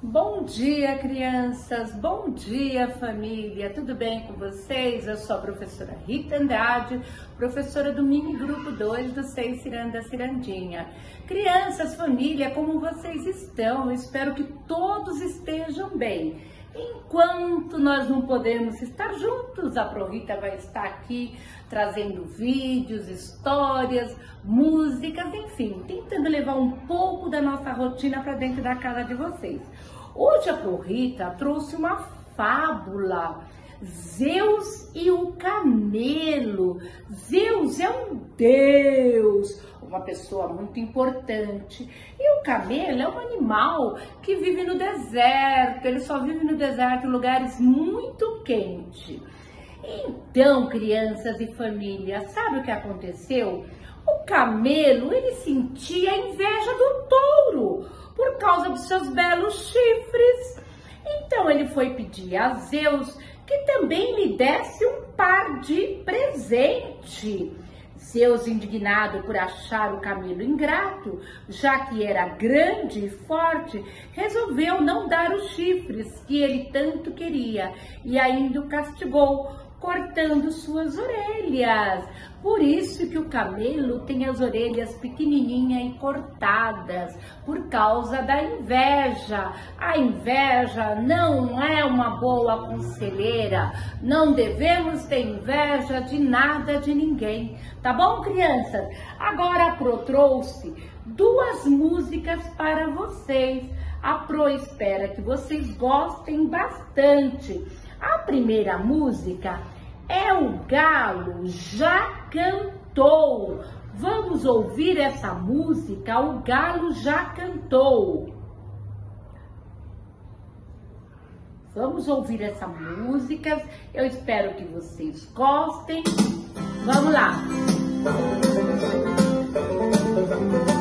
Bom dia, crianças! Bom dia, família! Tudo bem com vocês? Eu sou a professora Rita Andrade, professora do mini grupo 2 do Sei Ciranda Cirandinha. Crianças, família, como vocês estão? Eu espero que todos estejam bem. Enquanto nós não podemos estar juntos, a Provita vai estar aqui trazendo vídeos, histórias, músicas, enfim, tentando levar um pouco da nossa rotina para dentro da casa de vocês. Hoje a Prorita trouxe uma fábula. Zeus e o camelo. Zeus é um deus, uma pessoa muito importante. E o camelo é um animal que vive no deserto. Ele só vive no deserto em lugares muito quentes. Então, crianças e família, sabe o que aconteceu? O camelo, ele sentia inveja do touro por causa dos seus belos chifres. Então ele foi pedir a Zeus que também lhe desse um par de presente. Zeus, indignado por achar o camelo ingrato, já que era grande e forte, resolveu não dar os chifres que ele tanto queria e ainda o castigou, cortando suas orelhas. Por isso que o camelo tem as orelhas pequenininhas e cortadas, por causa da inveja. A inveja não é uma boa conselheira. Não devemos ter inveja de nada de ninguém. Tá bom, crianças? Agora a Pro trouxe duas músicas para vocês. A Pro espera que vocês gostem bastante. A primeira música é o galo já cantou. Vamos ouvir essa música, o galo já cantou. Vamos ouvir essa música. Eu espero que vocês gostem. Vamos lá. você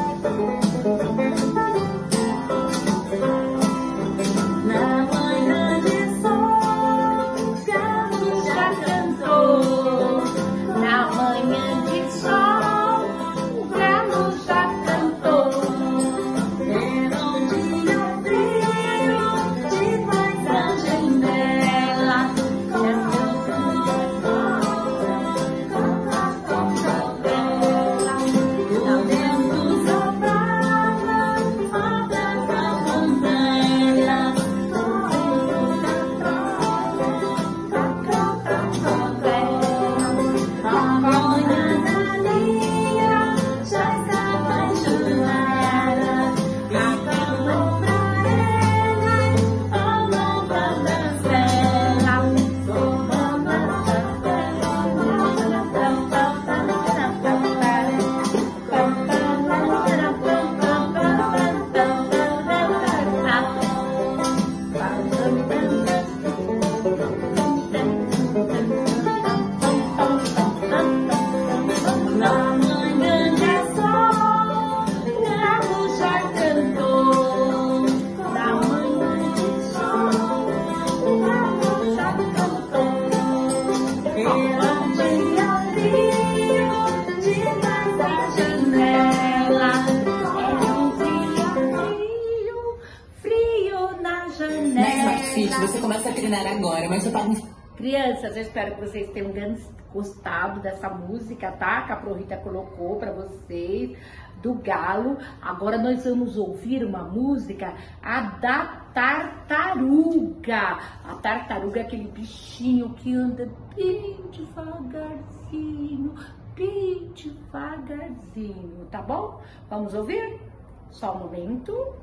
agora, mas você tá Crianças, eu espero que vocês tenham gostado dessa música, tá? Que a Prorita colocou para vocês, do galo. Agora nós vamos ouvir uma música, a da tartaruga. A tartaruga é aquele bichinho que anda bem devagarzinho, bem devagarzinho, tá bom? Vamos ouvir? Só um momento.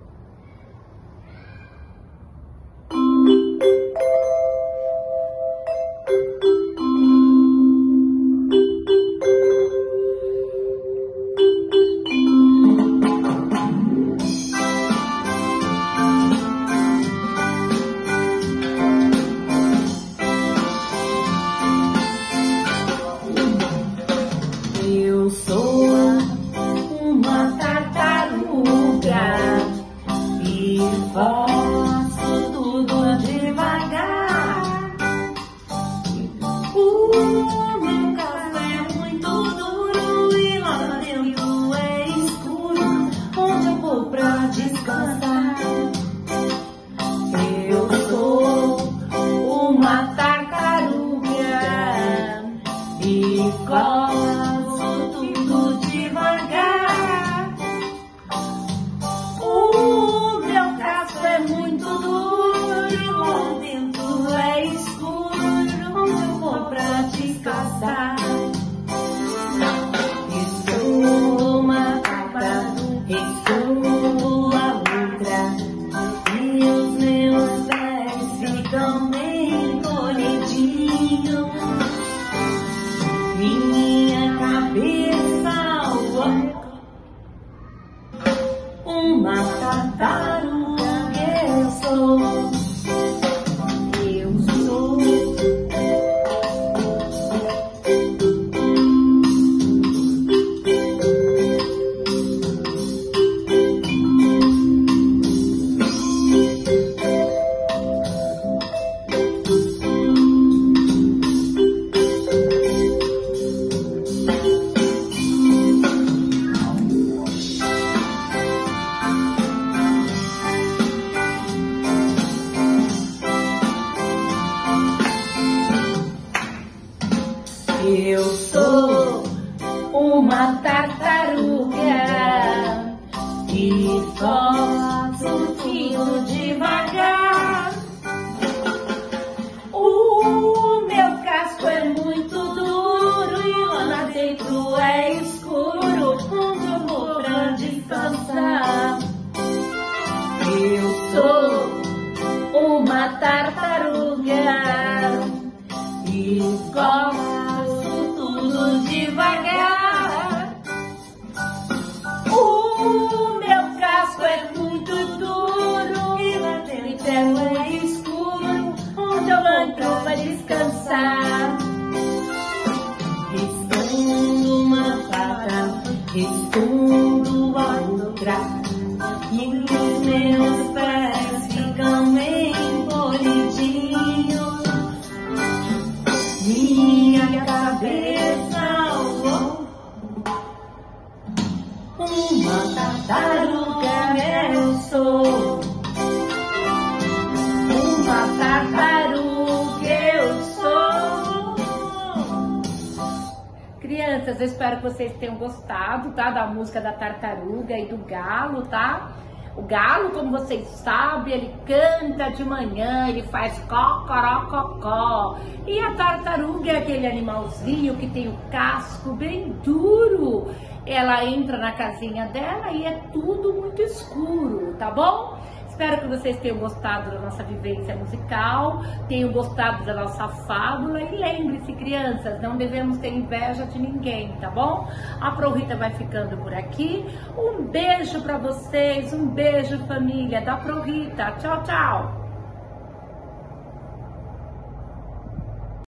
Uma tartaruga e gosto tudo devagar. O meu casco é muito duro e terno é escuro, onde eu entro para descansar. Escondo uma faca, escondo outra. E os meus cabeça, uma tartaruga eu sou. Uma tartaruga eu sou. Crianças, espero que vocês tenham gostado, tá? Da música da tartaruga e do galo, tá? O galo, como vocês sabem, ele canta de manhã, ele faz cocorococó. E a tartaruga é aquele animalzinho que tem o casco bem duro. Ela entra na casinha dela e é tudo muito escuro, tá bom? Espero que vocês tenham gostado da nossa vivência musical, tenham gostado da nossa fábula e lembre-se, crianças, não devemos ter inveja de ninguém, tá bom? A Pro Rita vai ficando por aqui. Um beijo para vocês, um beijo família da Pro Rita. Tchau, tchau.